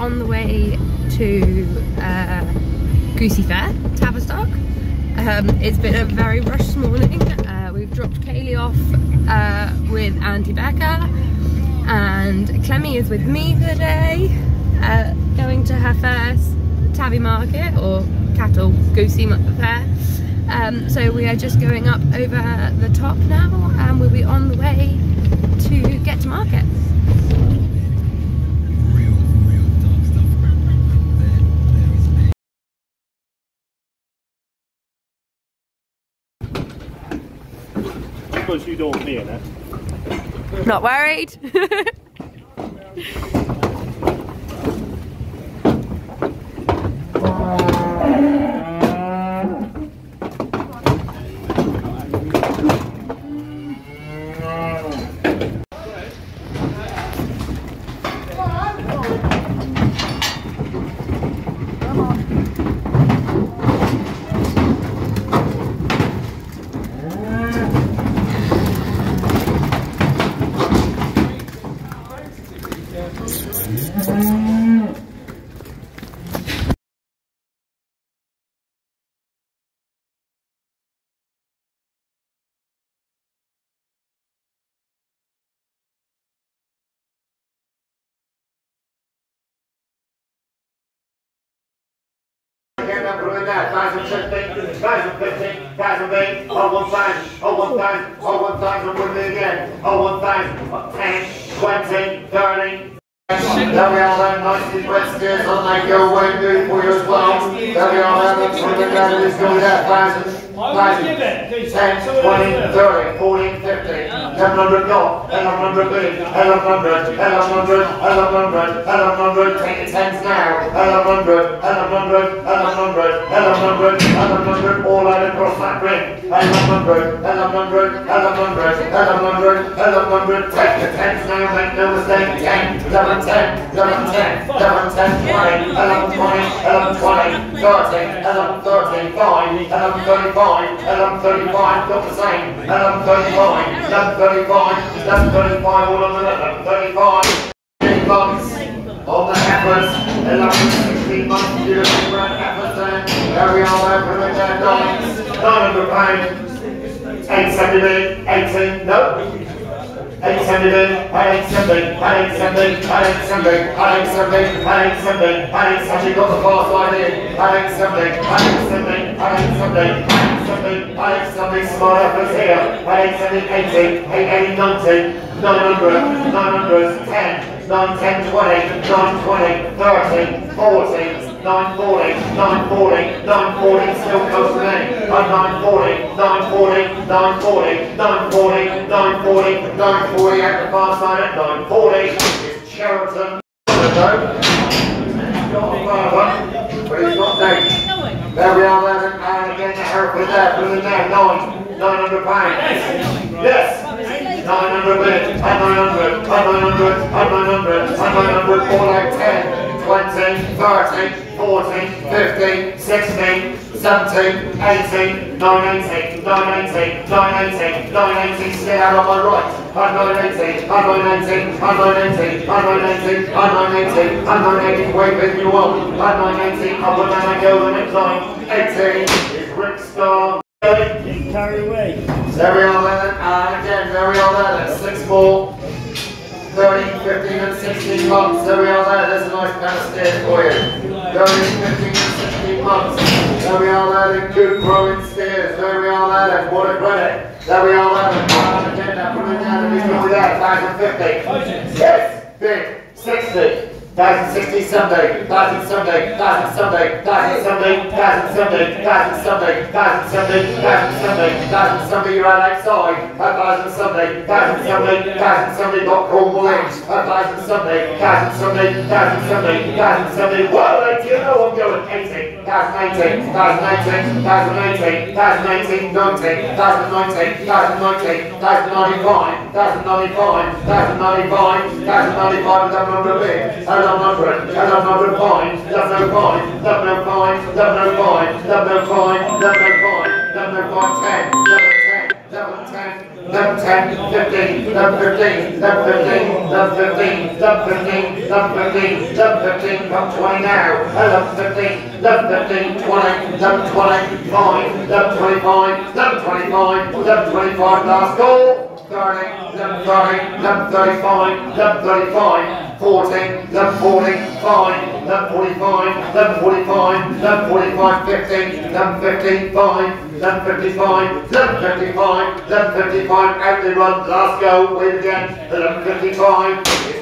on the way to uh, Goosey Fair, Tavistock. Um, it's been a very rushed morning. Uh, we've dropped Kaylee off uh, with Auntie Becca and Clemmy is with me for today, uh, going to her first Tabby market or cattle goosey fair. Um, so we are just going up over the top now and we'll be on the way to get to market. Because you don't mean it. Not worried. Thousand fifteen, thousand eight, oh one thousand, oh one thousand, oh one thousand me again, oh one thousand, ten, twenty, thirty. That we all have nice Redskins, unlike your way doing for your club. That we all have a swinging that is good at classes. 10, 20, 30, 40, 50, 1000 knock, 1100 boot, 1100, 1100, 1100, 1100, take your 10s now, 1100, 1100, 1100, 1100, 1100, all out across that ring, 1100, 1100, 11, 1100, 10 to 10, so make no mistake, 10, 11, 10, 11, 10, 11, 10, 20, 11, 20, 11, 20, 13, 11, 13, 5, 11, 35, 11, 35, not the same, 11, 35, 11, 35, 11, 35, all on the 11, 35, 8 bucks on the heifers, 11, 16 months, beautiful grand heifers there, there we are, there, put it there, 900 pounds, 878, 18, no, Alexander, Alexander, Alexander, Alexander, Alexander, Alexander, Alexander, she got the fast line in. Alexander, Alexander, Alexander, Alexander, Alexander, small efforts here. Alexander, 80, 80, 90, 900, 900, 10, 9, 10, 20, 9, 940, 940, 940, still comes to me. I'm 940, 940, 940, 940, 940, 940 at the far side at 940. It's Cheriton. But it's not dead. There we are, there, and again, the Hereford there, put it there, nine, 900 pounds. Yes! 900 bid, and 900, and 900, and 900, and 900, all out 10. 20, 30, 40, 50, 16, 17, 18, 980, 980, 980, 980, stay out on my right. I'm 918, I'm 918, I'm 918, I'm I'm 918, I'm wait with you on. I'm I'm the man go the next line. 18 is Rick Star. Carry away. There we are then, and again, there we are then, six more. Going 15 and 16 months, There we are. There, there's a nice kind of steer for you. Going 15 and 16 months, There we are. There, they're good growing steers, There we all know they're water credit, There we all know they're agenda, put it down and be that, 1,050. Yes, big, 60. Thousand sixty Sunday, thousand Sunday, thousand Sunday, thousand Sunday, thousand Sunday, thousand Sunday, thousand Sunday, thousand Sunday, thousand Sunday, right outside. Thousand Sunday, thousand Sunday, thousand Sunday, got Cornwall. A thousand Sunday, thousand Sunday, thousand Sunday, thousand Sunday. Like you know I'm going 2019, 2019, 2018, 2018, 19, 2019, 2019, 2095, 2095, 2095, 2095, love number big, I love my friend, I love my refine, love no fine, love no fine, love no fine, love no fine, love no fine, love no fine, 10. 11, 10, 15, 11, 15, 11, 15, 11, 15, 11, 15, 11, 15, 11, 15, come 20 now. 11, 15, 11, 15, 20, 11, 25, 11, 25, 11, 25, 11, 25, last goal. 30, 11, 30, 11, 35, 11, 35, 14, 11, 40, 5, 11, 45, 11, 45, 11, 45, 15, 11, 15, 5, 11, 55, 11, 55, 11, 55, out they run, last go, win again, 11, 55,